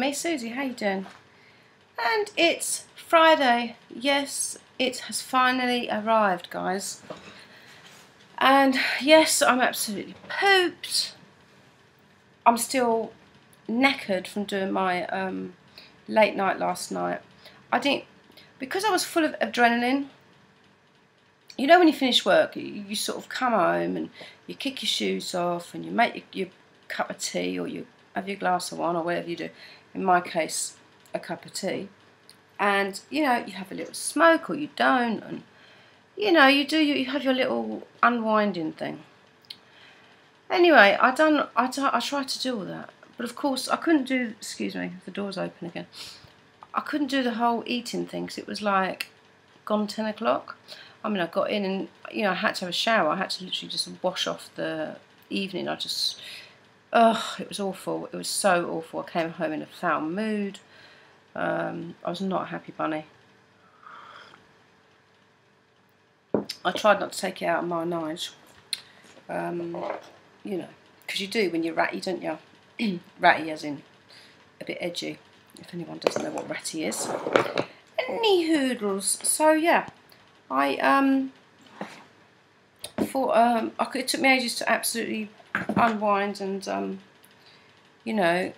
me, Susie. How you doing? And it's Friday. Yes, it has finally arrived, guys. And yes, I'm absolutely pooped. I'm still knackered from doing my um, late night last night. I didn't, because I was full of adrenaline. You know when you finish work, you, you sort of come home and you kick your shoes off and you make your, your cup of tea or you have your glass of wine or whatever you do. In my case, a cup of tea. And, you know, you have a little smoke or you don't. And, you know, you do, you have your little unwinding thing. Anyway, I done, I, I tried to do all that. But of course, I couldn't do, excuse me, the door's open again. I couldn't do the whole eating thing because it was like gone 10 o'clock. I mean, I got in and, you know, I had to have a shower. I had to literally just wash off the evening. I just, oh, it was awful. It was so awful. I came home in a foul mood. Um, I was not a happy bunny. I tried not to take it out on my Nige. Um, you know, because you do when you're ratty, don't you? ratty as in a bit edgy, if anyone doesn't know what ratty is. Any hoodles. So, yeah, I um, thought um, I could, it took me ages to absolutely unwind and, um, you know,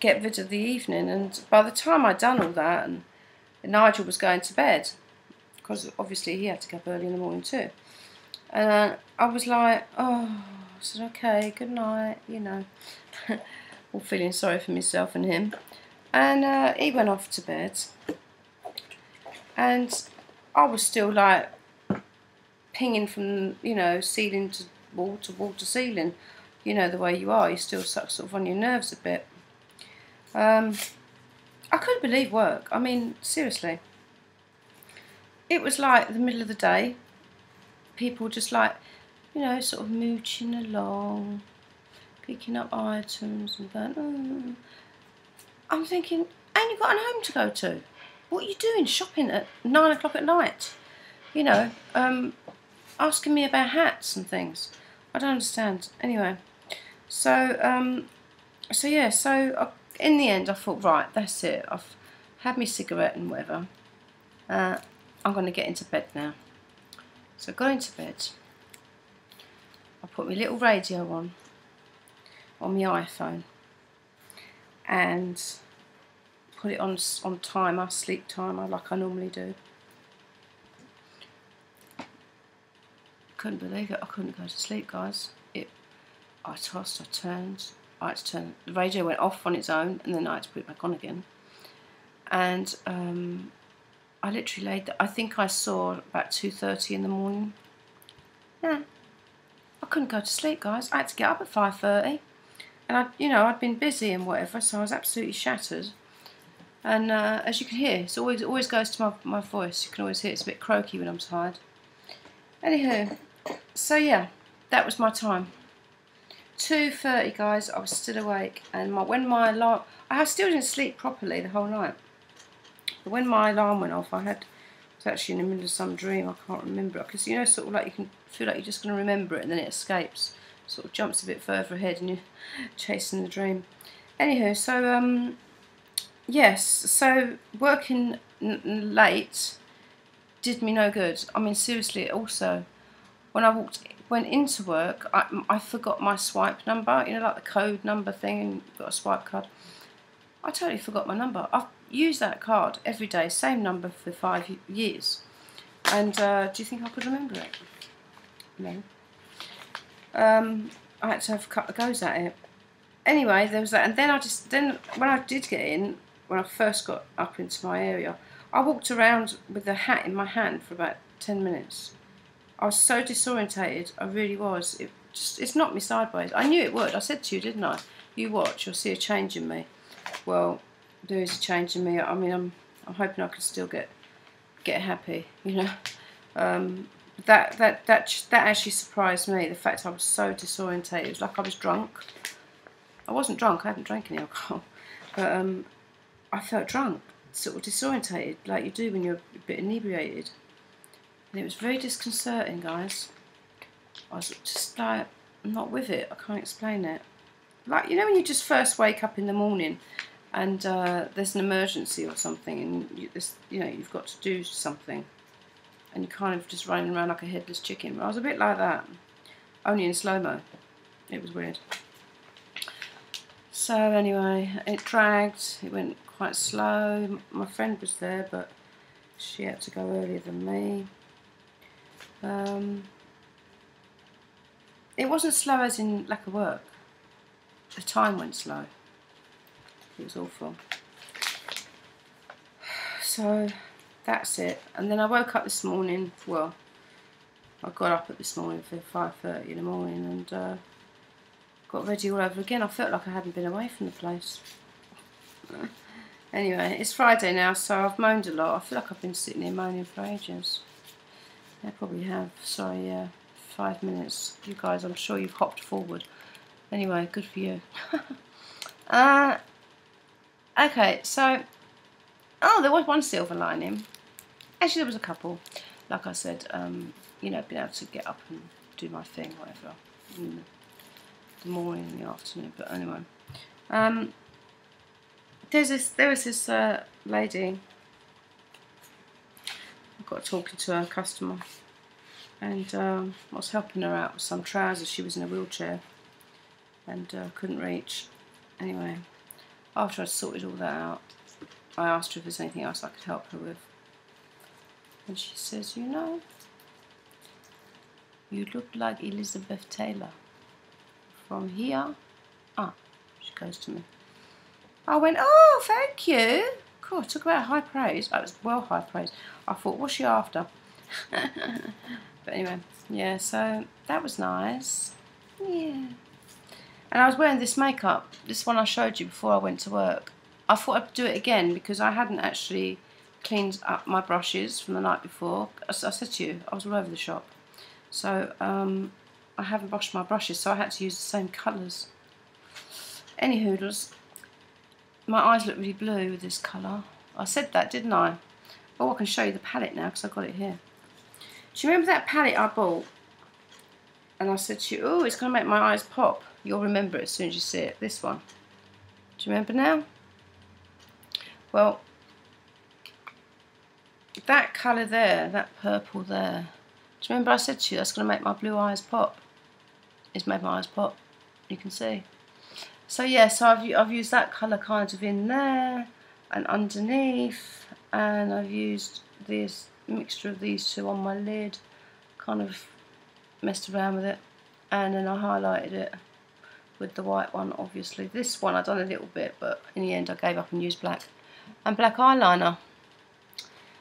get rid of the evening. And by the time I'd done all that, and Nigel was going to bed, because obviously he had to get up early in the morning too. And I was like, oh, I said, okay, good night, you know, all feeling sorry for myself and him. And uh, he went off to bed. And I was still like pinging from, you know, ceiling to wall to wall to ceiling. You know, the way you are, you're still sort of on your nerves a bit. Um, I couldn't believe work. I mean, seriously. It was like the middle of the day. People just like, you know, sort of mooching along, picking up items and going, oh. I'm thinking, ain't you've got a home to go to? What are you doing shopping at nine o'clock at night? You know, um, asking me about hats and things. I don't understand. Anyway, so um, so yeah, so I, in the end, I thought, right, that's it. I've had my cigarette and whatever. Uh, I'm going to get into bed now. So I got into bed. I put my little radio on on my iPhone and put it on on timer, sleep timer, like I normally do. Couldn't believe it. I couldn't go to sleep, guys. It. I tossed. I turned. I had to turn. The radio went off on its own, and then I had to put it back on again. And um, I literally laid. I think I saw about two thirty in the morning. Yeah. I couldn't go to sleep, guys. I had to get up at five thirty, and I, you know, I'd been busy and whatever, so I was absolutely shattered. And uh, as you can hear, it's always it always goes to my my voice. You can always hear it's a bit croaky when I'm tired. Anywho, so yeah, that was my time. 2.30 guys, I was still awake and my, when my alarm, I still didn't sleep properly the whole night. But when my alarm went off, I had, was actually in the middle of some dream, I can't remember it. Because you know, sort of like you can feel like you're just going to remember it and then it escapes. Sort of jumps a bit further ahead and you're chasing the dream. Anywho, so um, yes, so working late did me no good. I mean, seriously, also, when I walked went into work, I, I forgot my swipe number, you know, like the code number thing, and you've got a swipe card. I totally forgot my number. I've used that card every day, same number for five years. And uh, do you think I could remember it? No. Um, I had to have a couple of goes at it. Anyway, there was that, and then I just then when I did get in, when I first got up into my area, I walked around with the hat in my hand for about 10 minutes. I was so disorientated, I really was. It just, it's knocked me sideways. I knew it would. I said to you, didn't I? You watch, you'll see a change in me. Well, there is a change in me. I mean, I'm, I'm hoping I can still get, get happy. You know, um, that that that that actually surprised me. The fact I was so disorientated. It was like I was drunk. I wasn't drunk. I hadn't drank any alcohol, but um, I felt drunk sort of disorientated, like you do when you're a bit inebriated. And it was very disconcerting, guys. I was just like, not with it. I can't explain it. like you know when you just first wake up in the morning and uh, there's an emergency or something and you, this, you know you've got to do something and you're kind of just running around like a headless chicken. I was a bit like that, only in slow-mo. It was weird. So anyway, it dragged, it went quite slow. My friend was there, but she had to go earlier than me. Um, it wasn't slow as in lack of work. The time went slow. It was awful. So that's it. And then I woke up this morning, well, I got up at this morning for 5.30 in the morning and uh, got ready all over again. I felt like I hadn't been away from the place. anyway, it's Friday now, so I've moaned a lot. I feel like I've been sitting here moaning for ages. I probably have. Sorry, yeah. Five minutes. You guys, I'm sure you've hopped forward. Anyway, good for you. uh, okay, so... Oh, there was one silver lining. Actually, there was a couple. Like I said, um, you know, being able to get up and do my thing, whatever, in the morning and the afternoon. But anyway, um, there's this. There was this uh, lady. Got talking to a customer, and um, I was helping her out with some trousers. She was in a wheelchair and uh, couldn't reach. Anyway, after I'd sorted all that out, I asked her if there's anything else I could help her with. And she says, You know, you look like Elizabeth Taylor. From here, ah, she goes to me. I went, Oh, thank you. Cool, took about high praise. I was well high praise. I thought, What's she after? but anyway, yeah, so that was nice. Yeah. And I was wearing this makeup, this one I showed you before I went to work. I thought I'd do it again because I hadn't actually cleaned up my brushes from the night before. As I said to you, I was all over the shop. So um, I haven't brushed my brushes, so I had to use the same colours. Any hoodles, my eyes look really blue with this colour. I said that, didn't I? Oh, I can show you the palette now because I've got it here. Do you remember that palette I bought? And I said to you, oh, it's going to make my eyes pop. You'll remember it as soon as you see it. This one. Do you remember now? Well, that colour there, that purple there, do you remember I said to you that's going to make my blue eyes pop? It's made my eyes pop, you can see. So yeah, so I've, I've used that colour kind of in there and underneath and I've used this mixture of these two on my lid, kind of messed around with it and then I highlighted it with the white one obviously. This one I've done a little bit but in the end I gave up and used black. And black eyeliner.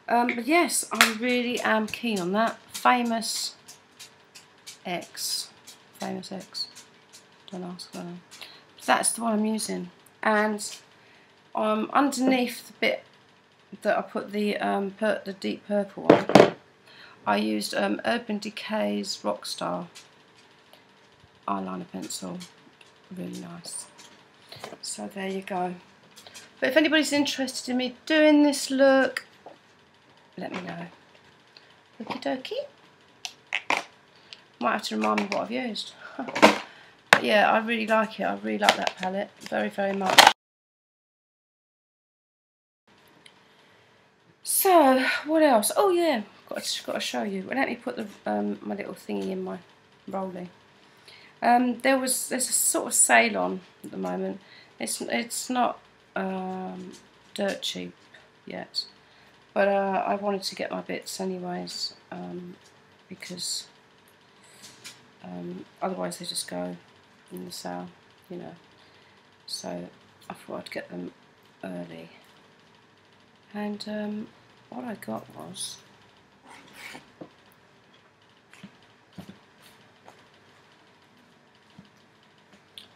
Um, but yes, I really am keen on that. Famous X. Famous X. Don't ask her. That's the one I'm using. And um, underneath the bit that I put the um, the deep purple on, I used um, Urban Decay's Rockstar eyeliner pencil. Really nice. So there you go. But if anybody's interested in me doing this look, let me know. Okie dokie. Might have to remind me what I've used. but yeah, I really like it. I really like that palette very, very much. So, what else? Oh yeah, got to, got to show you. Well, let me put the um, my little thingy in my rolling. Um, there was there's a sort of sale on at the moment. It's it's not um, dirt cheap yet. But uh, I wanted to get my bits anyways um, because um, otherwise they just go in the sale, you know. So I thought I'd get them early. And um, what I got was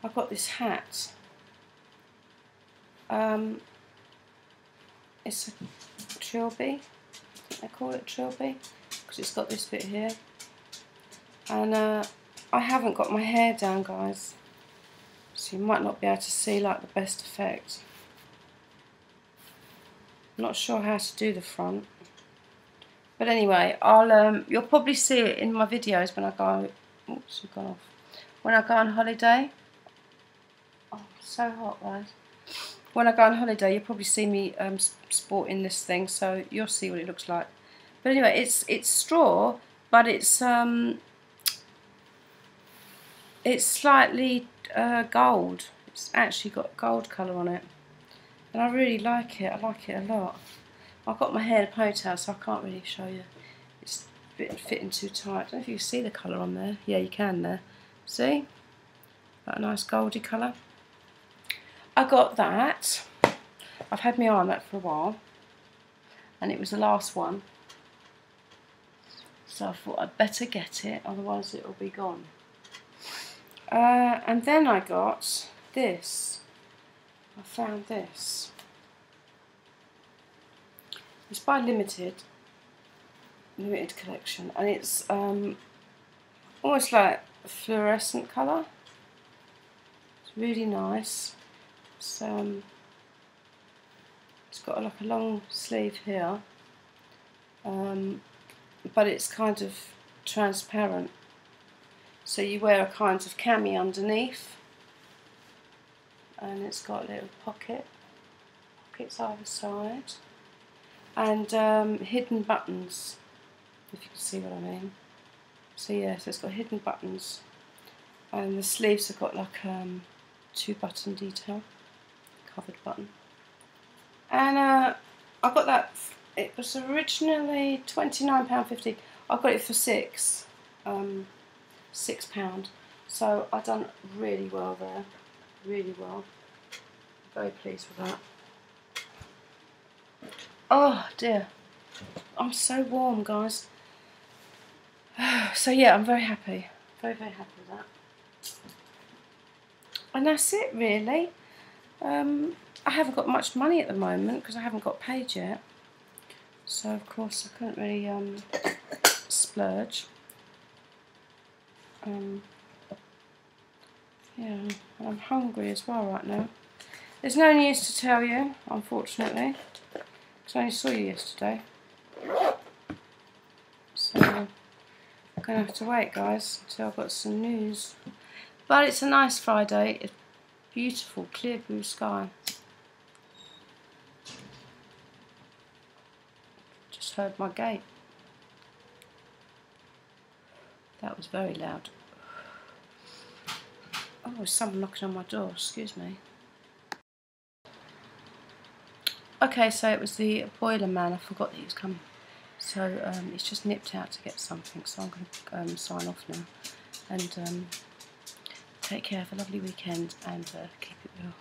I got this hat um, it's a trilby, I call it trilby, because it's got this bit here. And uh, I haven't got my hair down, guys, so you might not be able to see like the best effect. I'm not sure how to do the front. But anyway, I'll um, you'll probably see it in my videos when I go. Oops, we've gone off. When I go on holiday, oh So hot, guys. When I go on holiday, you'll probably see me um, sporting this thing, so you'll see what it looks like. But anyway, it's it's straw, but it's um, it's slightly uh, gold. It's actually got gold colour on it. And I really like it. I like it a lot. I've got my hair in a ponytail, so I can't really show you. It's fitting too tight. I don't know if you can see the colour on there. Yeah, you can there. See? That nice goldy colour. I got that. I've had my eye on that for a while. And it was the last one. So I thought I'd better get it, otherwise it will be gone. Uh, and then I got this. I found this. It's by Limited, Limited Collection, and it's um, almost like a fluorescent colour. It's really nice. It's, um, it's got like a long sleeve here, um, but it's kind of transparent. So you wear a kind of cami underneath, and it's got a little pocket, pockets either side, and um, hidden buttons, if you can see what I mean. So yeah, so it's got hidden buttons, and the sleeves have got like um, two button detail, covered button. And uh, I got that, it was originally £29.50, I got it for six. Um, six pound. So I've done really well there, really well. Very pleased with that. Oh dear, I'm so warm, guys. So yeah, I'm very happy, very very happy with that. And that's it really. Um, I haven't got much money at the moment because I haven't got paid yet. So of course I couldn't really um, splurge. Um, yeah, I'm hungry as well right now. There's no news to tell you, unfortunately, because I only saw you yesterday. So, I'm going to have to wait, guys, until I've got some news. But it's a nice Friday. It's beautiful, clear blue sky. Just heard my gate. That was very loud. Oh, there's someone knocking on my door, excuse me. Okay, so it was the boiler man, I forgot that he was coming. So um, he's just nipped out to get something, so I'm going to um, sign off now. And um, take care, have a lovely weekend, and uh, keep it real.